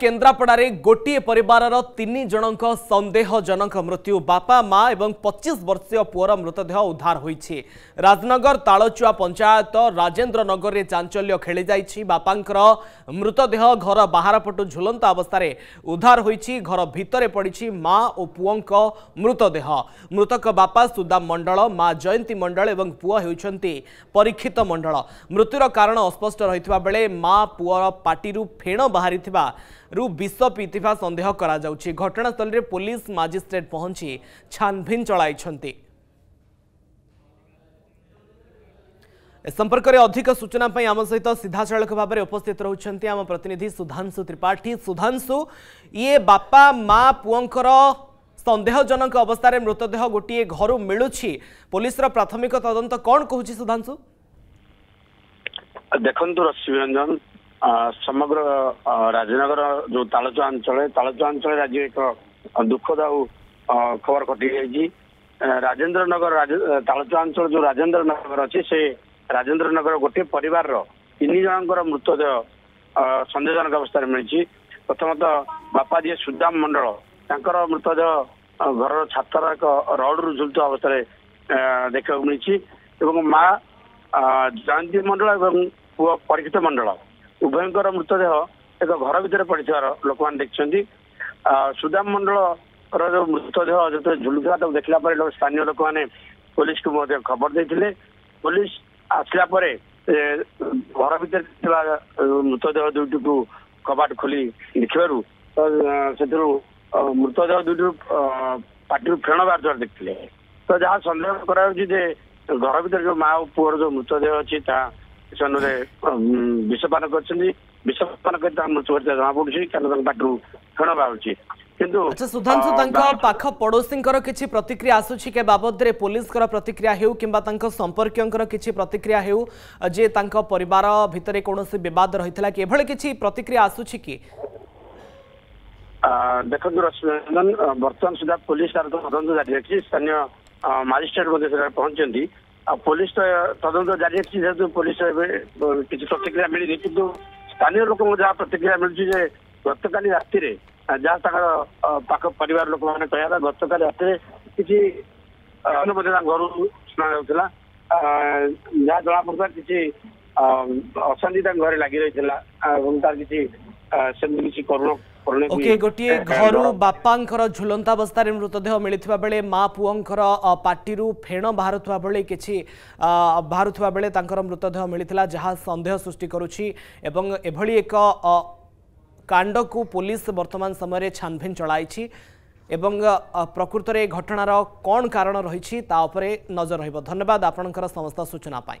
କେନ୍ଦ୍ରାପଡ଼ାରେ ଗୋଟିଏ ପରିବାରର ତିନି ଜଣଙ୍କ ସନ୍ଦେହଜନକ ମୃତ୍ୟୁ ବାପା ମା ଏବଂ ପଚିଶ ବର୍ଷୀୟ ପୁଅର ମୃତଦେହ ଉଦ୍ଧାର ହୋଇଛି। ରାଜନଗର ତାଳଚୁଆ ପଞ୍ଚାୟତ ରାଜେନ୍ଦ୍ର ନଗରରେ ଚାଞ୍ଚଲ୍ୟ ଖେଳିଯାଇଛି। ବାପାଙ୍କର ମୃତଦେହ ଘର ବାହାର ପଟୁ ଝୁଲନ୍ତା ଅବସ୍ଥାରେ ଉଦ୍ଧାର ହୋଇଛି। ଘର ଭିତରେ ପଡ଼ିଛି ମା ଓ ପୁଅଙ୍କ ମୃତଦେହ। ମୃତକ ବାପା ସୁଦାମ ମଣ୍ଡଳ ମା ଜୟନ୍ତୀ ମଣ୍ଡଳ ଏବଂ ପୁଅ ହେଉଛନ୍ତି ପରୀକ୍ଷିତ ମଣ୍ଡଳ। ମୃତ୍ୟୁର କାରଣ ଅସ୍ପଷ୍ଟ ରହିଥିବା ବେଳେ ମା ପୁଅର ପାଟିରୁ ଫେଣ ବାହାରିଥିବା ରୁ ବିଷ ପିଇଥିବା ସନ୍ଦେହ କରାଯାଉଛି। ଘଟଣାସ୍ଥଳରେ ପୋଲିସ ମାଜିଷ୍ଟ୍ରେଟ ପହଞ୍ଚି ଛାନଭିନ୍ ଚଳାଇଛନ୍ତି। ଏ ସମ୍ପର୍କରେ ଅଧିକ ସୂଚନା ପାଇଁ ଆମ ସହିତ ସିଧାସଳଖ ଭାବରେ ଉପସ୍ଥିତ ରହୁଛନ୍ତି ଆମ ପ୍ରତିନିଧି ସୁଧାଂଶୁ ତ୍ରିପାଠୀ। ସୁଧାଂଶୁ ଇଏ ବାପା ମା ପୁଅଙ୍କର ସନ୍ଦେହଜନକ ଅବସ୍ଥାରେ ମୃତଦେହ ଗୋଟିଏ ଘରୁ ମିଳୁଛି। ପୋଲିସର ପ୍ରାଥମିକ ତଦନ୍ତ କ'ଣ କହୁଛି ସୁଧାଂଶୁ? ଦେଖନ୍ତୁ ରଶ୍ମି ରଞ୍ଜନ ଅ, ସମଗ୍ର ରାଜନଗର ଯୋଉ ତାଳଚୁଆ ଅଞ୍ଚଳ ତାଳଚୁଆ ଅଞ୍ଚଳରେ ଆଜି ଏକ ଦୁଃଖଦ ଆଉ ଖବର ଘଟି ଯାଇଛି ଅ, ରାଜେନ୍ଦ୍ର ନଗର ତାଳଚୁଆ ଅଞ୍ଚଳ ଯୋଉ ରାଜେନ୍ଦ୍ର ନଗର ଅଛି ସେ ରାଜେନ୍ଦ୍ର ନଗର ଗୋଟିଏ ପରିବାରର ତିନି ଜଣଙ୍କର ମୃତଦେହ ସନ୍ଦେହଜନକ ଅବସ୍ଥାରେ ମିଳିଛି। ପ୍ରଥମତଃ ବାପା ଯିଏ ସୁଦାମ ମଣ୍ଡଳ ତାଙ୍କର ମୃତଦେହ ଘରର ଛାତର ଏକ ରଡରୁ ଝୁଲୁଥିବା ଅବସ୍ଥାରେ ଦେଖିବାକୁ ମିଳିଛି। ଏବଂ ମା ଜୟନ୍ତୀ ମଣ୍ଡଳ ଏବଂ ପୁଅ ପରୀକ୍ଷିତ ମଣ୍ଡଳ। ଉଭୟଙ୍କର ମୃତଦେହ ଏକ ଘର ଭିତରେ ପଡିଥିବାର ଲୋକମାନେ ଦେଖିଛନ୍ତି। ସୁଦାମ ମଣ୍ଡଳର ଯୋଉ ମୃତଦେହ ଯେତେବେଳେ ଝୁଲୁଥିଲା ତାକୁ ଦେଖିଲା ପରେ ସ୍ଥାନୀୟ ଲୋକମାନେ ପୋଲିସକୁ ମଧ୍ୟ ଖବର ଦେଇଥିଲେ। ପୋଲିସ ଆସିଲା ପରେ ଘର ଭିତରେ ଥିବା ମୃତଦେହ ଦୁଇଟିକୁ କବାଟ ଖୋଲି ଦେଖିବାରୁ ସେଥିରୁ ମୃତଦେହ ଦୁଇଟିରୁ ଅ, ପାଟିରୁ ଫେଣ ବାହାରୁଥିବାର ଦେଖିଥିଲେ ତ ଯାହା ସନ୍ଦେହ କରାଯାଉଛି ଯେ ଘର ଭିତରେ ଯୋଉ ମା ଓ ପୁଅର ଯୋଉ ମୃତଦେହ ଅଛି ତାହା ସେମାନେ ବିଷପାନ କରିଛନ୍ତି। ବିଷପାନ କରି ତାଙ୍କ ମୃତ୍ୟୁ ଘଟିବା ଜଣା ପଡୁଛି କାରଣ ତାଙ୍କ ପାଟିରୁ ଫେଣ ବାହାରୁଛି। କିନ୍ତୁ ସୁଧାଂଶୁ ତାଙ୍କ ପାଖ ପଡୋଶୀଙ୍କର କିଛି ପ୍ରତିକ୍ରିୟା ଆସୁଛି କେ ବାବଦରେ ପୋଲିସଙ୍କର ପ୍ରତିକ୍ରିୟା ହେଉ କିମ୍ବା ତାଙ୍କ ସମ୍ପର୍କୀୟଙ୍କର କିଛି ପ୍ରତିକ୍ରିୟା ହେଉ ଯେ ତାଙ୍କ ପରିବାର ଭିତରେ କୌଣସି ବିବାଦ ରହିଥିଲା କି ଏଭଳି କିଛି ପ୍ରତିକ୍ରିୟା ଆସୁଛି କି? ଦେଖନ୍ତୁ ରଶ୍ମିରଞ୍ଜନ ବର୍ତ୍ତମାନ ସୁଦ୍ଧା ପୋଲିସ ତାର ତଦନ୍ତ ଜାରି ରଖିଛି। ସ୍ଥାନୀୟ ମାଜିଷ୍ଟ୍ରେଟ ମଧ୍ୟ ସେଠାରେ ପହଞ୍ଚନ୍ତି ଆଉ ପୋଲିସ ତ ତଦନ୍ତ ଜାରି ରଖିଛି ଯେହେତୁ ପୋଲିସ ଏବେ ଅ, କିଛି ପ୍ରତିକ୍ରିୟା ମିଳିନି କିନ୍ତୁ ସ୍ଥାନୀୟ ଲୋକଙ୍କୁ ଯାହା ପ୍ରତିକ୍ରିୟା ମିଳୁଛି ଯେ ଗତକାଲି ରାତିରେ ଅ, ଯାହା ତାଙ୍କର ଅ, ପାଖ ପରିବାର ଲୋକମାନେ କହିବା କଥା ଗତକାଲି ରାତିରେ କିଛି ଅ, ମଧ୍ୟ ତାଙ୍କ ଘରୁ ଶୁଣା ଯାଉଥିଲା ଅ, ଯାହା ଜଣା ପଡୁଥିଲା କିଛି ଅ, ଅଶାନ୍ତି ତାଙ୍କ ଘରେ ଲାଗି ରହିଥିଲା ଆଉ ଏବଂ ତାର କିଛି ଅ, ସେମିତି କିଛି କରୁଣ କରୁଣ ବି- ଓକେ ଗୋଟିଏ ଘରୁ ବାପାଙ୍କର ଝୁଲନ୍ତା ଅବସ୍ଥାରେ ମୃତଦେହ ମିଳିଥିବା ବେଳେ ମା ପୁଅଙ୍କର ପାଟିରୁ ଫେଣ ବାହାରୁଥିବା ବେଳେ କିଛି ବାହାରୁଥିବା ବେଳେ ତାଙ୍କର ମୃତଦେହ ମିଳିଥିଲା ଯାହା ସନ୍ଦେହ ସୃଷ୍ଟି କରୁଛି ଏବଂ ଏଭଳି ଏକ କାଣ୍ଡକୁ ପୋଲିସ ବର୍ତ୍ତମାନ ସମୟରେ ଛାନଭିନ୍ ଚଳାଇଛି ଏବଂ ପ୍ରକୃତରେ ଏ ଘଟଣାର କ'ଣ କାରଣ ରହିଛି ତା ଉପରେ ନଜର ରହିବ। ଧନ୍ୟବାଦ ଆପଣଙ୍କର ସମସ୍ତ ସୂଚନା ପାଇଁ।